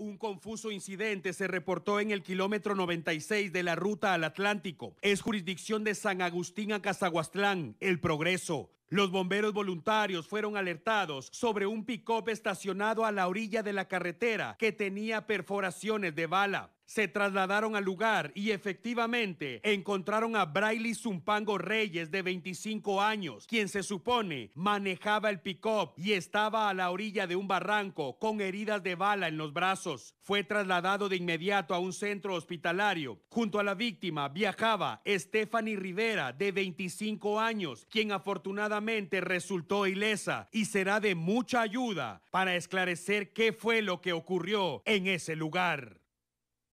Un confuso incidente se reportó en el kilómetro 96 de la ruta al Atlántico. Es jurisdicción de San Agustín a Cazahuastlán, El Progreso. Los bomberos voluntarios fueron alertados sobre un pick-up estacionado a la orilla de la carretera que tenía perforaciones de bala se trasladaron al lugar y efectivamente encontraron a Braille Zumpango Reyes de 25 años, quien se supone manejaba el pick-up y estaba a la orilla de un barranco con heridas de bala en los brazos. Fue trasladado de inmediato a un centro hospitalario. Junto a la víctima viajaba Stephanie Rivera de 25 años, quien afortunadamente resultó ilesa y será de mucha ayuda para esclarecer qué fue lo que ocurrió en ese lugar.